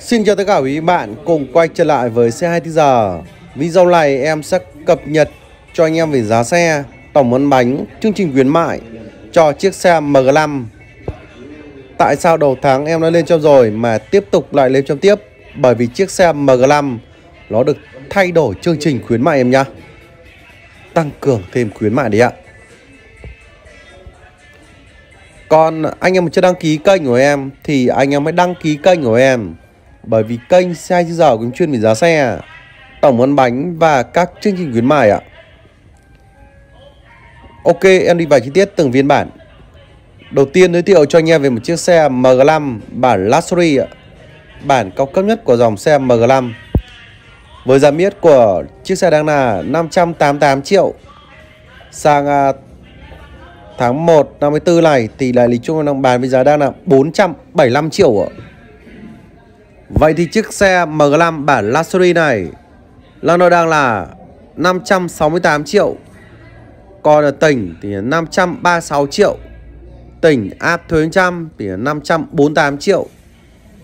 Xin chào tất cả quý bạn cùng quay trở lại với xe 24 giờ. Video này em sẽ cập nhật cho anh em về giá xe, tổng món bánh, chương trình khuyến mại cho chiếc xe MG5. Tại sao đầu tháng em đã lên cho rồi mà tiếp tục lại lên cho tiếp? Bởi vì chiếc xe MG5 nó được thay đổi chương trình khuyến mại em nhá. Tăng cường thêm khuyến mại đấy ạ. Còn anh em chưa đăng ký kênh của em thì anh em hãy đăng ký kênh của em bởi vì kênh xe giờ cũng chuyên về giá xe, tổng món bánh và các chương trình khuyến mại ạ. Ok, em đi vào chi tiết từng phiên bản đầu tiên giới thiệu cho anh em về một chiếc xe MG5 bản Luxury ạ. Bản cao cấp nhất của dòng xe MG5 với giá miết của chiếc xe đang là 588 triệu. Sang à, tháng 1 năm 54 này thì đại lý chung đang bán với giá đang là 475 triệu ạ. Vậy thì chiếc xe M5 bản Luxury này là nó đang là 568 triệu. Còn ở tỉnh thì 536 triệu. Tỉnh áp thuế trăm thì 548 triệu.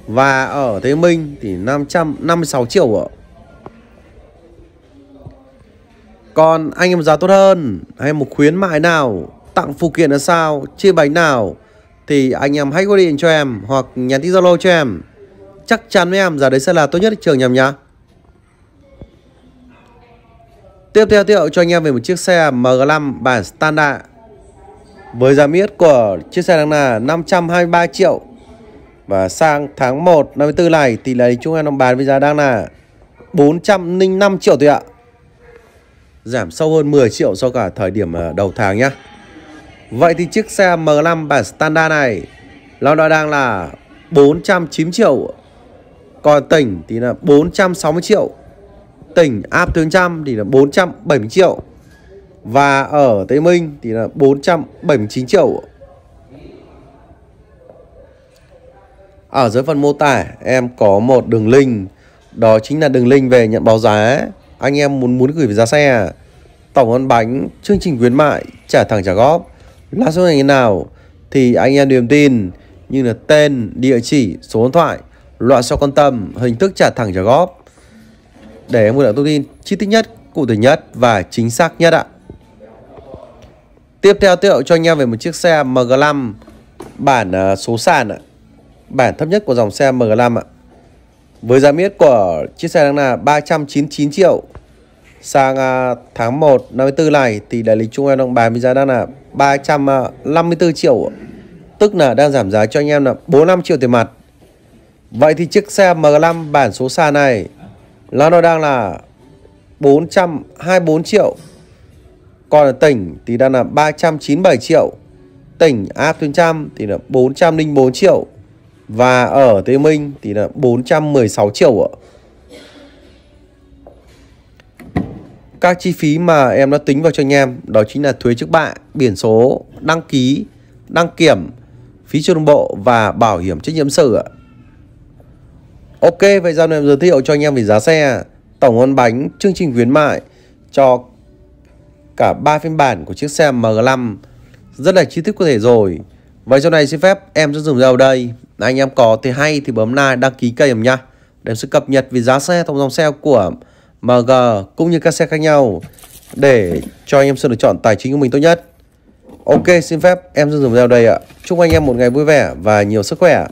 Và ở Thế Minh thì 556 triệu ạ. Còn anh em giá tốt hơn, Hay một khuyến mại nào, Tặng phụ kiện là sao, Chia bánh nào, Thì anh em hãy gọi điện cho em Hoặc nhắn tin Zalo cho em chắc chắn với em giá đấy sẽ là tốt nhất trường nhầm nhá. Tiếp theo tiệu cho anh em về một chiếc xe MG5 bản standard. Với giá miết của chiếc xe đang là 523 triệu. Và sang tháng 1 năm 4 này thì lấy chúng em đang bán với giá đang là 405 triệu thôi ạ. Giảm sâu hơn 10 triệu so cả thời điểm à, đầu tháng nhá. Vậy thì chiếc xe M5 bản standard này, Nó đang là 490 triệu còn tỉnh thì là 460 triệu. Tỉnh áp tướng trăm thì là 470 triệu. Và ở Tây Minh thì là 479 triệu. Ở dưới phần mô tả em có một đường link. Đó chính là đường link về nhận báo giá. Anh em muốn muốn gửi về giá xe. Tổng ăn bánh, chương trình khuyến mại, trả thẳng trả góp. Là số này như nào Thì anh em niềm tin. Như là tên, địa chỉ, số điện thoại loại sau con tâm, hình thức trả thẳng trả góp để em mua được thông tin chi tiết nhất, cụ thể nhất và chính xác nhất ạ. Tiếp theo tiệu cho anh em về một chiếc xe MG5 bản à, số sàn ạ. Bản thấp nhất của dòng xe MG5 ạ. Với giá miết của chiếc xe đang là 399 triệu. Sang à, tháng 1 năm 4 này thì đại lý Trung em đang bán với giá đang là 354 à, triệu. Tức là đang giảm giá cho anh em là 45 triệu tiền mặt Vậy thì chiếc xe M5 bản số sàn này là nó đang là 424 triệu. Còn ở tỉnh thì đang là 397 triệu. Tỉnh áp Tuyên trăm thì là 404 triệu. Và ở Tây Minh thì là 416 triệu ạ. Các chi phí mà em đã tính vào cho anh em Đó chính là thuế trước bạ, biển số, đăng ký, đăng kiểm Phí cho đồng bộ và bảo hiểm trách nhiệm sự ạ. Ok, vậy giờ em giới thiệu cho anh em về giá xe, tổng ơn bánh, chương trình khuyến mại cho cả ba phiên bản của chiếc xe MG5 rất là chi tiết cụ thể rồi. Vậy sau này xin phép em sẽ dùng vào đây. Anh em có thì hay thì bấm like đăng ký kênh em nha. Để em sẽ cập nhật về giá xe tổng dòng xe của MG cũng như các xe khác nhau để cho anh em sự lựa chọn tài chính của mình tốt nhất. Ok, xin phép em sẽ dùng vào đây ạ. Chúc anh em một ngày vui vẻ và nhiều sức khỏe.